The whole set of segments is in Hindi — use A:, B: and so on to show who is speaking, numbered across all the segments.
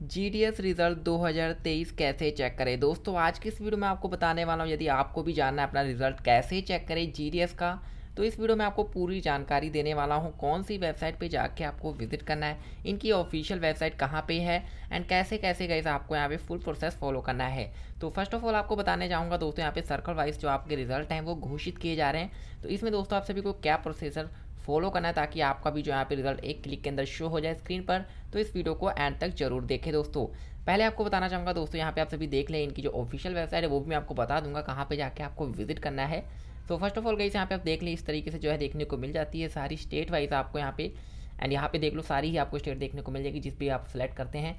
A: जी डी एस रिज़ल्ट 2023 कैसे चेक करें? दोस्तों, आज की इस वीडियो में आपको बताने वाला हूँ, यदि आपको भी जानना है अपना रिज़ल्ट कैसे चेक करें जी डी एस का तो इस वीडियो में आपको पूरी जानकारी देने वाला हूँ, कौन सी वेबसाइट पे जाके आपको विज़िट करना है, इनकी ऑफिशियल वेबसाइट कहाँ पे है एंड कैसे कैसे गए आपको यहाँ पे फुल प्रोसेस फॉलो करना है। तो फ़र्स्ट ऑफ़ ऑल आपको बताने जाऊँगा, दोस्तों, यहाँ पे सर्कल वाइज जो आपके रिज़ल्ट हैं, वो घोषित किए जा रहे हैं। तो इसमें दोस्तों आप सभी को क्या प्रोसेसर फॉलो करना है ताकि आपका भी जो यहाँ पे रिज़ल्ट एक क्लिक के अंदर शो हो जाए स्क्रीन पर तो इस वीडियो को एंड तक ज़रूर देखें दोस्तों। पहले आपको बताना चाहूँगा दोस्तों, यहाँ पे आप सभी देख लें इनकी जो ऑफिशियल वेबसाइट है, वो भी मैं आपको बता दूँगा कहाँ पे जाके आपको विज़िट करना है। तो फ़र्स्ट ऑफ़ ऑल गई यहाँ पे आप देख लें, इस तरीके से जो है देखने को मिल जाती है सारी स्टेट वाइज आपको यहाँ पे एंड यहाँ पे देख लो, सारी ही आपको स्टेट देखने को मिल जाएगी जिस भी आप सेलेक्ट करते हैं।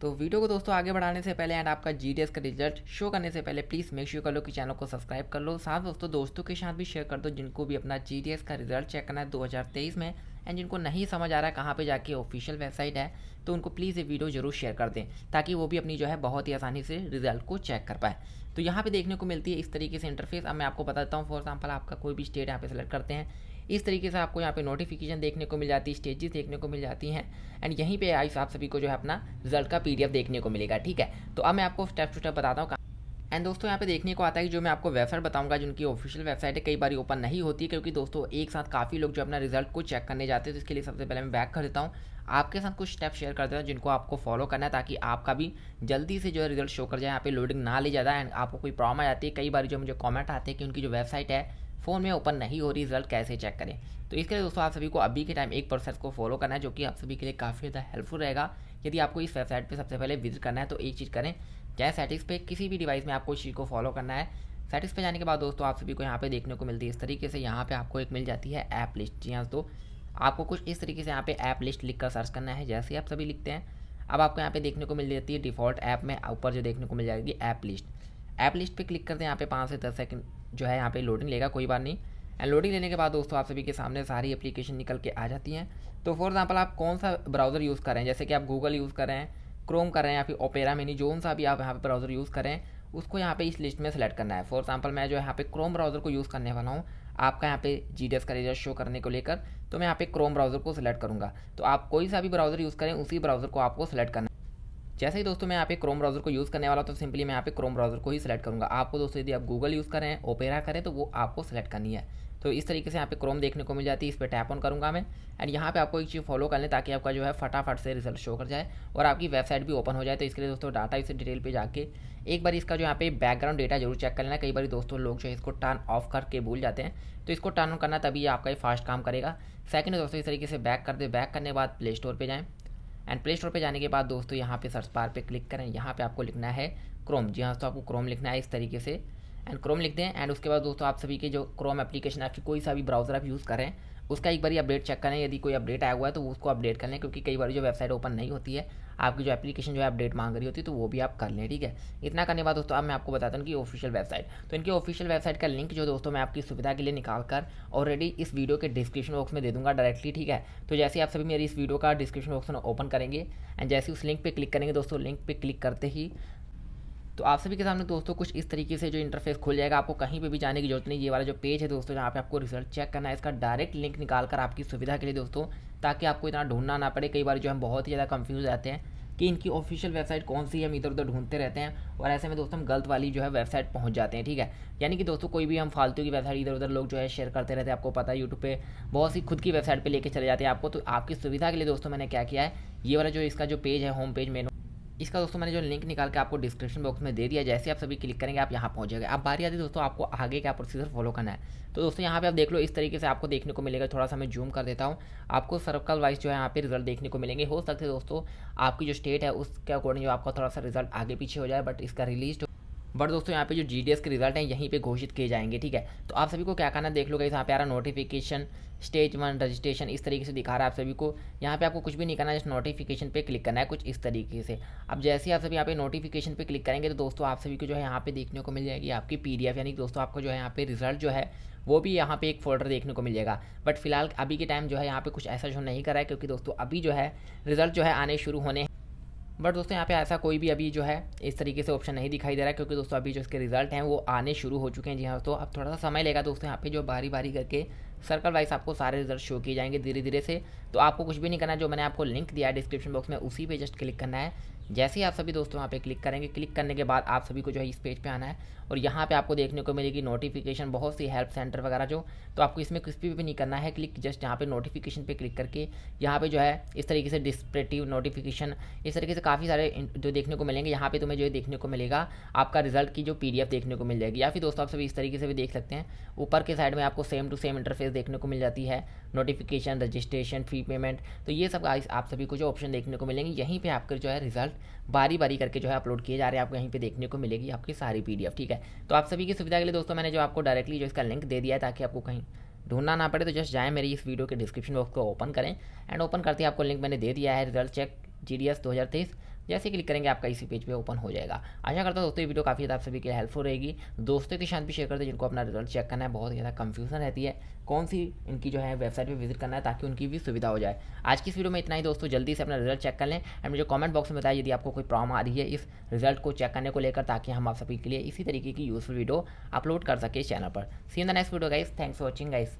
A: तो वीडियो को दोस्तों आगे बढ़ाने से पहले एंड आपका जी का रिज़ल्ट शो करने से पहले प्लीज़ मेक श्योर कर लो कि चैनल को सब्सक्राइब कर लो। साथ दोस्तों दोस्तों के साथ भी शेयर कर दो जिनको भी अपना जी का रिज़ल्ट चेक करना है 2023 में। एंड जिनको नहीं समझ आ रहा है कहाँ पे जाके ऑफिशियल वेबसाइट है तो उनको प्लीज़ ये वीडियो ज़रूर शेयर कर दें, ताकि वो भी अपनी जो है बहुत ही आसानी से रिज़ल्ट को चेक कर पाए। तो यहाँ पे देखने को मिलती है इस तरीके से इंटरफेस अब मैं आपको बताता हूँ फॉर एग्ज़ाम्पल आपका कोई भी स्टेट यहाँ पे सेलेक्ट करते हैं। इस तरीके से आपको यहाँ पे नोटिफिकेशन देखने को मिल जाती है स्टेजेस देखने को मिल जाती हैं। एंड यहीं पे आई आप सभी को जो है अपना रिज़ल्ट का पीडीएफ देखने को मिलेगा, ठीक है? तो अब मैं आपको स्टेप टू स्टेप बताता हूँ एंड दोस्तों, यहाँ पे देखने को आता है कि जो मैं आपको वेबसाइट बताऊँगा जिनकी ऑफिशियल वेबसाइट है, कई बार ओपन नहीं होती है क्योंकि दोस्तों, एक साथ काफ़ी लोग जो अपना रिज़ल्ट को चेक करने जाते हैं तो इसके लिए सबसे पहले मैं बैक कर देता हूँ। आपके साथ कुछ स्टेप शेयर कर देता हूँ, जिनको आपको फॉलो करना है, ताकि आपका भी जल्दी से जो है रिज़ल्ट शो कर जाए, यहाँ पे लोडिंग ना ले जाता है एंड आपको कोई प्रॉब्लम आ जाती है। कई बार जो मुझे कॉमेंट आते हैं कि उनकी जो वेबसाइट है फ़ोन में ओपन नहीं हो रही रिज़ल्ट कैसे चेक करें? तो इसके लिए दोस्तों आप सभी को अभी के टाइम एक प्रोसेस को फॉलो करना है, जो कि आप सभी के लिए काफ़ी ज़्यादा हेल्पफुल रहेगा। यदि आपको इस वेबसाइट पर सबसे पहले विज़िट करना है तो एक चीज़ करें चाहे सेटिंग्स पे किसी भी डिवाइस में आपको इस चीज़ को फॉलो करना है। सेटिंग्स पे जाने के बाद दोस्तों आप सभी को यहाँ पे देखने को मिलती है। इस तरीके से यहाँ पे आपको एक मिल जाती है ऐप लिस्ट जी हाँ दोस्तों, आपको कुछ इस तरीके से यहाँ पे ऐप लिस्ट लिख कर सर्च करना है, जैसे आप सभी लिखते हैं। अब आपको यहाँ पे देखने को मिल जाती है डिफ़ॉल्ट ऐप में, ऊपर जो देखने को मिल जाएगी ऐप लिस्ट ऐप लिस्ट पे क्लिक करते हैं यहाँ पे पाँच से दस सेकंड जो है यहाँ पे लोडिंग लेगा, कोई बात नहीं। एंड लोडिंग लेने के बाद दोस्तों, आप सभी के सामने सारी एप्लीकेशन निकल के आ जाती हैं। तो फॉर एग्ज़ाम्पल आप कौन सा ब्राउज़र यूज़ करें जैसे कि आप गूगल यूज़ करें क्रोम करें या फिर ओपेरा मिनी जो सा भी आप यहाँ पर ब्राउज़र यूज़ करें, उसको यहाँ पे इस लिस्ट में सेलेक्ट करना है। फॉर एग्ज़ाम्पल मैं जो यहाँ पे क्रोम ब्राउज़र को यूज़ करने वाला हूँ, आपका यहाँ पे जी डी का रिज़ल्ट शो करने को लेकर तो मैं यहाँ पे क्रोम ब्राउज़र को सिलेक्ट करूँगा। तो आप कोई सा भी ब्राउज़र यूज़ करें, उसी ब्राउज़र को आपको सेलेक्ट करना जैसे ही दोस्तों मैं यहाँ पे क्रोम ब्राउज़र को यूज़ करने वाला तो सिंपली मैं यहाँ पे क्रोम ब्राउज़र को ही सिलेक्ट करूँगा। आपको दोस्तों यदि आप गूगल यूज़ करें ओपेरा करें तो वो आपको सेलेक्ट करनी है। तो इस तरीके से यहाँ पे क्रोम देखने को मिल जाती है। इस पर टैप ऑन करूँगा मैं। एंड यहाँ पे आपको एक चीज़ फॉलो कर लें ताकि आपका जो है फटाफट से रिज़ल्ट शो कर जाए और आपकी वेबसाइट भी ओपन हो जाए। तो इसके लिए दोस्तों डाटा इसे डिटेल पे जाके एक बार इसका जो यहाँ पे बैकग्राउंड डेटा ज़रूर चेक कर लेना। कई बार दोस्तों लोग जो है इसको टर्न ऑफ़ करके भूल जाते हैं। तो इसको टर्न ऑन करना तभी आपका ये फास्ट काम करेगा। सेकंड दोस्तों, इस तरीके से बैक कर दे। बैक करने के बाद प्ले स्टोर पर जाएँ। एंड प्ले स्टोर पर जाने के बाद दोस्तों, यहाँ पे सर्च बार पे क्लिक करें। यहाँ पे आपको लिखना है क्रोम जी हाँ दोस्तों, आपको क्रोम लिखना है इस तरीके से। एंड क्रोम लिख दें। एंड उसके बाद दोस्तों, आप सभी के जो क्रोम एप्लीकेशन आपकी कोई सा भी ब्राउज़र आप यूज़ करें उसका एक बार अपडेट चेक करें, यदि कोई अपडेट आया हुआ है तो उसको अपडेट कर लें, क्योंकि कई बार जो वेबसाइट ओपन नहीं होती है, आपकी जो एप्लीकेशन जो है अपडेट मांग रही होती है तो वो भी आप कर लें, ठीक है? इतना करने बाद दोस्तों, अब मैं आपको बताता हूँ कि ऑफिशियल वेबसाइट तो इनकी ऑफिशियल वेबसाइट का लिंक जो दोस्तों मैं आपकी सुविधा के लिए निकाल कर ऑलरेडी इस वीडियो के डिस्क्रिप्शन बॉक्स में दे दूँगा डायरेक्टली ठीक है? तो जैसे आप सभी मेरी इस वीडियो का डिस्क्रिप्शन बॉक्स में ओपन करेंगे एंड जैसे उस लिंक पर क्लिक करेंगे दोस्तों लिंक पर क्लिक करते ही तो आप सभी के सामने दोस्तों कुछ इस तरीके से जो इंटरफेस खुल जाएगा, आपको कहीं पे भी जाने की ज़रूरत नहीं, ये वाला जो पेज है दोस्तों, जहाँ पे आपको रिज़ल्ट चेक करना है, इसका डायरेक्ट लिंक निकाल कर आपकी सुविधा के लिए दोस्तों, ताकि आपको इतना ढूंढना ना पड़े। कई बार जो हम बहुत ही ज़्यादा कन्फ्यूज़ रहते हैं कि इनकी ऑफिशियल वेबसाइट कौन सी है, हम इधर उधर ढूंढते रहते हैं और ऐसे में दोस्तों हम गलत वाली जो है वेबसाइट पहुँच जाते हैं, ठीक है? यानी कि दोस्तों कोई भी हम फालतू की वेबसाइट इधर उधर लोग जो है शेयर करते रहते हैं, आपको पता है यूट्यूब पे बहुत सी खुद की वेबसाइट पे लेके चले जाते हैं आपको तो आपकी सुविधा के लिए दोस्तों मैंने क्या किया है, ये वाला जो इसका जो पेज है होम पेज मेनू इसका दोस्तों मैंने जो लिंक निकाल के आपको डिस्क्रिप्शन बॉक्स में दे दिया, जैसे आप सभी क्लिक करेंगे, आप यहाँ पहुँच जाएँगे अब बारी आती है दोस्तों आपको आगे क्या प्रोसीजर फॉलो करना है। तो दोस्तों यहाँ पे आप देख लो, इस तरीके से आपको देखने को मिलेगा। थोड़ा सा मैं जूम कर देता हूँ। आपको सर्कल वाइज जो है यहाँ पे रिज़ल्ट देखने को मिलेंगे। हो सकते दोस्तों, आपकी जो स्टेट है, उसके अकॉर्डिंग जो आपका थोड़ा सा रिज़ल्ट आगे पीछे हो जाए बट इसका रिलीज़ बट दोस्तों, यहाँ पे जो जी के रिज़ल्ट हैं, यहीं पे घोषित किए जाएँगे, ठीक है? तो आप सभी को क्या करना देख लो गई यहाँ पे आ रहा नोटिफिकेशन स्टेज वन रजिस्ट्रेशन इस तरीके से दिखा रहा है आप सभी को। यहाँ पे आपको कुछ भी नहीं करना है जस्ट नोटिफिकेशन पे क्लिक करना है, कुछ इस तरीके से। अब जैसे ही आप सभी यहाँ पे नोटिफिकेशन पे क्लिक करेंगे तो दोस्तों, आप सभी को जो है यहाँ पे देखने को मिल जाएगी आपकी पीडीएफ यानी दोस्तों, आपको जो है यहाँ पे रिज़ल्ट जो है, वो भी यहाँ पे एक फोल्डर देखने को मिल जाएगा। बट फ़िलहाल अभी के टाइम जो है, यहाँ पे कुछ ऐसा जो नहीं करा है, क्योंकि दोस्तों, अभी जो है रिज़ल्ट जो है आने शुरू होने बट दोस्तों, यहाँ पे ऐसा कोई भी अभी जो है, इस तरीके से ऑप्शन नहीं दिखाई दे रहा है, क्योंकि दोस्तों, अभी जो इसके रिज़ल्ट हैं, वो आने शुरू हो चुके हैं। जी हाँ तो अब थोड़ा सा समय लेगा दोस्तों, यहाँ पे जो बारी बारी करके सर्कल वाइज आपको सारे रिज़ल्ट शो किए जाएँगे धीरे धीरे से। तो आपको कुछ भी नहीं करना, जो मैंने आपको लिंक दिया है डिस्क्रिप्शन बॉक्स में, उसी पे जस्ट क्लिक करना है। जैसे ही आप सभी दोस्तों वहाँ पे क्लिक करेंगे, क्लिक करने के बाद आप सभी को जो है इस पेज पे आना है और यहाँ पे आपको देखने को मिलेगी नोटिफिकेशन, बहुत सी हेल्प सेंटर वगैरह जो। तो आपको इसमें किसी भी भी नहीं करना है, क्लिक जस्ट यहाँ पे नोटिफिकेशन पे क्लिक करके यहाँ पे जो है इस तरीके से डिस्प्रेटिव नोटिफिकेशन, इस तरीके से काफ़ी सारे जो देखने को मिलेंगे, यहाँ पर तुम्हें जो है देखने को मिलेगा, आपका रिज़ल्ट की जो पीडीएफ देखने को मिल जाएगी। या फिर दोस्तों आप सभी इस तरीके से भी देख सकते हैं, ऊपर के साइड में आपको सेम टू सेम इंटरफेस देखने को मिल जाती है नोटिफिकेशन रजिस्ट्रेशन फ़ी पेमेंट तो ये सब आप सभी को जो ऑप्शन देखने को मिलेंगे, यहीं पे आपका जो है रिज़ल्ट बारी बारी करके जो है अपलोड किए जा रहे हैं, आपको यहीं पे देखने को मिलेगी आपकी सारी पीडीएफ ठीक है? तो आप सभी की सुविधा के लिए दोस्तों, मैंने जो आपको डायरेक्टली जो इसका लिंक दे दिया है, ताकि आपको कहीं ढूंढना ना पड़े तो जस्ट जाएँ मेरी इस वीडियो के डिस्क्रिप्शन बॉक्स को ओपन करें एंड ओपन करते ही आपको लिंक मैंने दे दिया है result check G D S दो हज़ार तेईस। जैसे क्लिक करेंगे, आपका इसी पेज पे ओपन हो जाएगा। आशा करता हूँ दोस्तों, ये वीडियो काफ़ी ज़्यादा आप सभी के लिए हेल्पफुल रहेगी। दोस्तों के साथ भी शेयर करते हैं, जिनको अपना रिज़ल्ट चेक करना है, बहुत ज़्यादा कंफ्यूजन रहती है। कौन सी इनकी जो है वेबसाइट पे विज़िट करना है, ताकि उनकी भी सुविधा हो जाए। आज की इस वीडियो में इतना ही दोस्तों, जल्दी से अपना रिज़ल्ट चेक कर लें। एंड मुझे कॉमेंट बॉक्स में बताइए यदि आपको कोई प्रॉब्लम आ रही है इस रिज़ल्ट को चेक करने को लेकर, ताकि हम आप सभी के लिए इसी तरीके की यूजफुल वीडियो अपलोड कर सके चैनल पर। See in the next video guys thanks for watching guys